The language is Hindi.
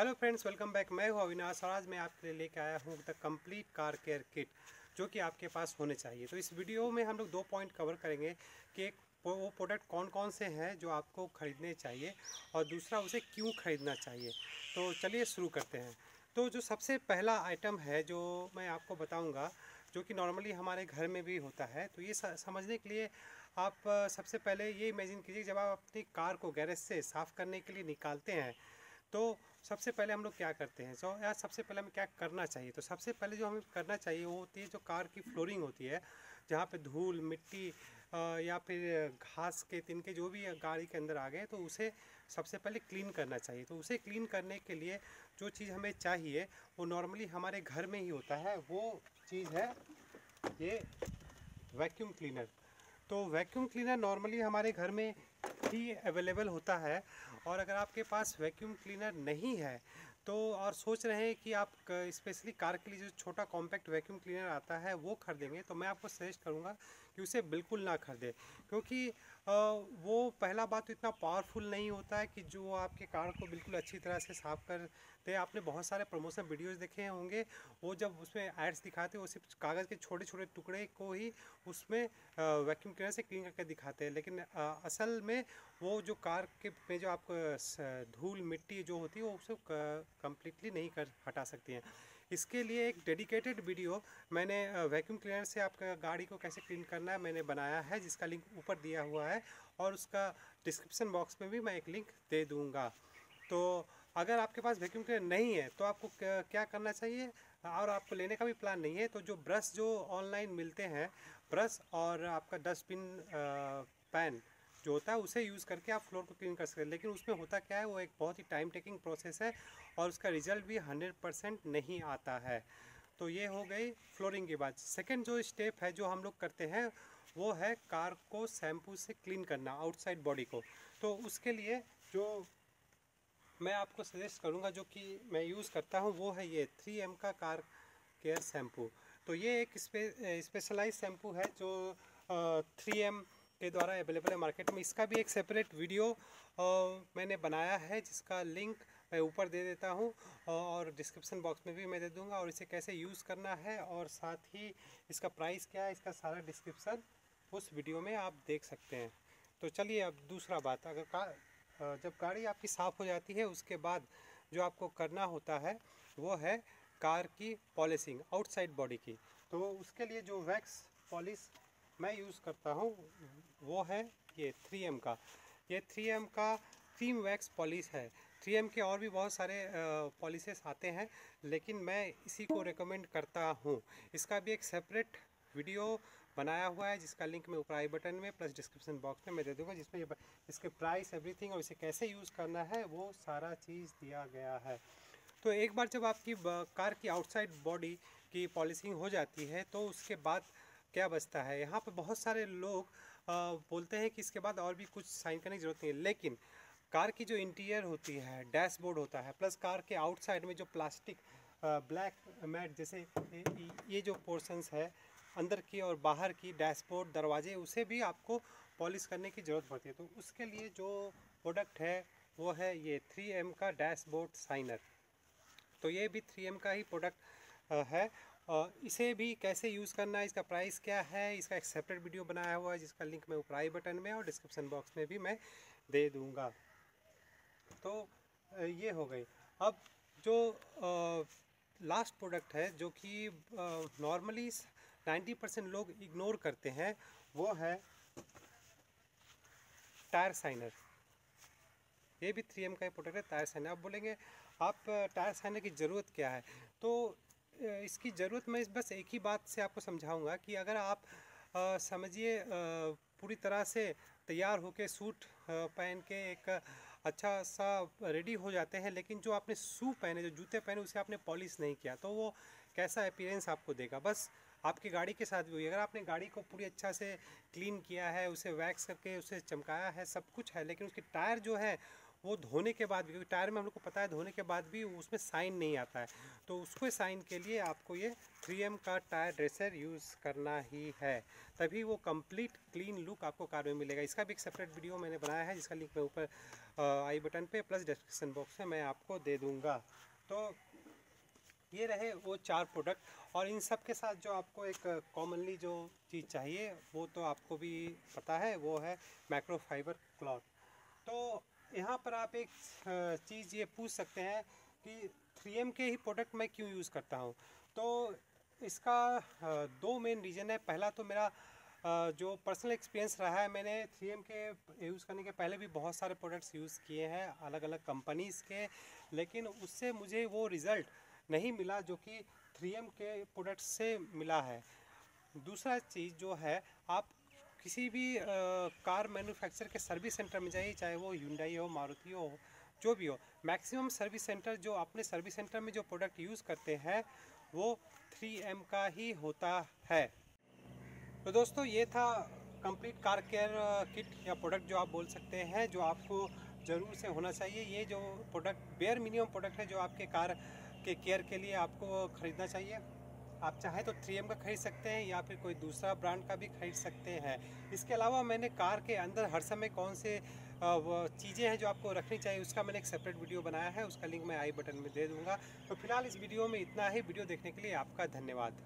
Hello friends, welcome back. मैं हूँ अविनाश और आज मैं आपके लिए लेके आया हूँ the complete car care kit, जो कि आपके पास होने चाहिए। तो इस वीडियो में हम लोग दो पॉइंट कवर करेंगे कि एक वो प्रोडक्ट कौन कौन से हैं जो आपको ख़रीदने चाहिए और दूसरा उसे क्यों ख़रीदना चाहिए। तो चलिए शुरू करते हैं। तो जो सबसे पहला आइटम है जो मैं आपको बताऊँगा, जो कि नॉर्मली हमारे घर में भी होता है तो ये समझने के लिए आप सबसे पहले ये इमेजिन कीजिए, जब आप अपनी कार को गैरेज से साफ़ करने के लिए निकालते हैं तो सबसे पहले हम लोग क्या करते हैं? तो यार सबसे पहले हमें क्या करना चाहिए? तो सबसे पहले जो हमें करना चाहिए वो होती है जो कार की फ्लोरिंग होती है, जहाँ पे धूल, मिट्टी या फिर घास के, तिनके जो भी गाड़ी के अंदर आ गए तो उसे सबसे पहले क्लीन करना चाहिए। तो उसे क्लीन करने के लिए जो चीज़ हमें चाहिए, वो नॉर्मली हमारे घर में ही होता है। वो चीज़ है ये वैक्यूम क्लीनर। तो वैक्यूम क्लीनर नॉर्मली हमारे घर में ही अवेलेबल होता है और अगर आपके पास वैक्यूम क्लीनर नहीं है तो और सोच रहे हैं कि आप स्पेशली कार के लिए जो छोटा कॉम्पैक्ट वैक्यूम क्लीनर आता है, वो खरीदेंगे तो मैं आपको सजेस्ट करूँगा कि उसे बिल्कुल ना खरीदे। क्योंकि वो पहला बात तो इतना पावरफुल नहीं होता है कि जो आपके कार को बिल्कुल अच्छी तरह से साफ़ कर दे। आपने बहुत सारे प्रमोशन वीडियोस देखे होंगे, वो जब उसमें एड्स दिखाते हैं, वो सिर्फ़ कागज़ के छोटे छोटे टुकड़े को ही उसमें वैक्यूम क्लीनर से क्लीन करके दिखाते हैं। लेकिन असल में वो जो कार के में जो आप धूल मिट्टी जो होती है, वो उसे कम्प्लीटली नहीं कर, हटा सकती हैं। इसके लिए एक डेडिकेटेड वीडियो मैंने वैक्यूम क्लीनर से आपका गाड़ी को कैसे क्लीन करना है मैंने बनाया है, जिसका लिंक ऊपर दिया हुआ है और उसका डिस्क्रिप्शन बॉक्स में भी मैं एक लिंक दे दूँगा। तो अगर आपके पास वैक्यूम क्लीनर नहीं है तो आपको क्या करना चाहिए? और आपको लेने का भी प्लान नहीं है तो जो ब्रश जो ऑनलाइन मिलते हैं ब्रश और आपका डस्टबिन पैन जो होता है उसे यूज़ करके आप फ्लोर को क्लीन कर सकते हैं। लेकिन उसमें होता क्या है वो एक बहुत ही टाइम टेकिंग प्रोसेस है और उसका रिज़ल्ट भी हंड्रेड परसेंट नहीं आता है। तो ये हो गई फ्लोरिंग के बाद सेकेंड जो स्टेप है जो हम लोग करते हैं वो है कार को शैम्पू से क्लीन करना आउटसाइड बॉडी को। तो उसके लिए जो मैं आपको सजेस्ट करूँगा जो कि मैं यूज़ करता हूँ वो है ये थ्री एम का कार केयर शैम्पू तो ये एक स्पे, स्पेशलाइज शैम्पू है जो थ्री एम के द्वारा अवेलेबल है। मार्केट में इसका भी एक सेपरेट वीडियो मैंने बनाया है, जिसका लिंक मैं ऊपर दे देता हूँ और डिस्क्रिप्शन बॉक्स में भी मैं दे दूँगा, और इसे कैसे यूज़ करना है, और साथ ही इसका प्राइस क्या है, इसका सारा डिस्क्रिप्शन उस वीडियो में आप देख सकते हैं। तो चलिए अब दूसरा बात, अगर का जब गाड़ी आपकी साफ़ हो जाती है, उसके बाद जो आपको करना होता है, वो है कार की पॉलिशिंग आउटसाइड बॉडी की। तो उसके लिए जो वैक्स पॉलिश मैं यूज़ करता हूँ, वो है ये 3M का। ये 3M का क्रीम वैक्स पॉलिश है। 3M के और भी बहुत सारे पॉलिसेस आते हैं, लेकिन मैं इसी को रिकमेंड करता हूँ। इसका भी एक सेपरेट वीडियो बनाया हुआ है, जिसका लिंक मैं ऊपर आई बटन में प्लस डिस्क्रिप्शन बॉक्स में मैं दे दूँगा, जिसमें इसके प्राइस एवरीथिंग और इसे कैसे यूज़ करना है, वो सारा चीज़ दिया गया है। तो एक बार जब आपकी कार की आउटसाइड बॉडी की पॉलिशिंग हो जाती है तो उसके बाद क्या बचता है? यहाँ पर बहुत सारे लोग बोलते हैं कि इसके बाद और भी कुछ साइन करने की ज़रूरत नहीं है। लेकिन कार की जो इंटीरियर होती है डैशबोर्ड होता है प्लस कार के आउटसाइड में जो प्लास्टिक ब्लैक मैट जैसे ये जो पोर्शंस है, अंदर की और बाहर की डैशबोर्ड दरवाजे, उसे भी आपको पॉलिश करने की ज़रूरत पड़ती है। तो उसके लिए जो प्रोडक्ट है, वो है ये 3M का डैशबोर्ड साइनर तो ये भी 3M का ही प्रोडक्ट है। इसे भी कैसे यूज़ करना है, इसका प्राइस क्या है, इसका एक सेपरेट वीडियो बनाया हुआ है, जिसका लिंक मैं ऊपर आई बटन में और डिस्क्रिप्शन बॉक्स में भी मैं दे दूँगा। तो ये हो गई। अब जो लास्ट प्रोडक्ट है, जो कि नॉर्मली 90 परसेंट लोग इग्नोर करते हैं, वो है टायर साइनर ये भी 3M का प्रोडक्ट है टायर साइनर आप बोलेंगे, आप टायर साइनर की ज़रूरत क्या है? तो इसकी ज़रूरत मैं बस एक ही बात से आपको समझाऊँगा कि अगर आप समझिए पूरी तरह से तैयार होकर सूट पहन के एक अच्छा सा रेडी हो जाते हैं, लेकिन जो आपने शू पहने, जो जूते पहने, उसे आपने पॉलिश नहीं किया तो वो कैसा अपीरेंस आपको देगा? बस आपकी गाड़ी के साथ भी हुई। अगर आपने गाड़ी को पूरी अच्छा से क्लीन किया है, उसे वैक्स करके उसे चमकाया है, सब कुछ है, लेकिन उसकी टायर जो है वो धोने के बाद भी, क्योंकि टायर में हम लोग को पता है धोने के बाद भी उसमें साइन नहीं आता है। तो उसको साइन के लिए आपको ये 3M का टायर ड्रेसर यूज़ करना ही है। तभी वो कंप्लीट क्लीन लुक आपको कार में मिलेगा। इसका भी एक सेपरेट वीडियो मैंने बनाया है, जिसका लिंक मैं ऊपर आई बटन पे प्लस डिस्क्रिप्शन बॉक्स में मैं आपको दे दूँगा। तो ये रहे वो चार प्रोडक्ट, और इन सब के साथ जो आपको एक कॉमनली जो चीज़ चाहिए, वो तो आपको भी पता है, वो है माइक्रो फाइबर क्लॉथ तो यहाँ पर आप एक चीज़ ये पूछ सकते हैं कि 3M के ही प्रोडक्ट मैं क्यों यूज़ करता हूँ? तो इसका दो मेन रीज़न है। पहला तो मेरा जो पर्सनल एक्सपीरियंस रहा है, मैंने 3M के यूज़ करने के पहले भी बहुत सारे प्रोडक्ट्स यूज़ किए हैं अलग अलग कंपनीज़ के, लेकिन उससे मुझे वो रिज़ल्ट नहीं मिला जो कि 3M के प्रोडक्ट्स से मिला है। दूसरा चीज़ जो है, आप किसी भी आ, कार मैन्युफैक्चर के सर्विस सेंटर में जाइए चाहे वो यूंडाई हो मारुति हो जो भी हो मैक्सिमम सर्विस सेंटर जो अपने सर्विस सेंटर में जो प्रोडक्ट यूज़ करते हैं वो 3M का ही होता है। तो दोस्तों ये था कंप्लीट कार केयर किट या प्रोडक्ट जो आप बोल सकते हैं जो आपको ज़रूर से होना चाहिए। ये जो प्रोडक्ट बेयर मिनिमम प्रोडक्ट है जो आपके कार के केयर के लिए आपको ख़रीदना चाहिए। आप चाहे तो 3M का खरीद सकते हैं या फिर कोई दूसरा ब्रांड का भी खरीद सकते हैं। इसके अलावा मैंने कार के अंदर हर समय कौन से चीज़ें हैं जो आपको रखनी चाहिए, उसका मैंने एक सेपरेट वीडियो बनाया है, उसका लिंक मैं आई बटन में दे दूँगा। तो फ़िलहाल इस वीडियो में इतना ही। वीडियो देखने के लिए आपका धन्यवाद।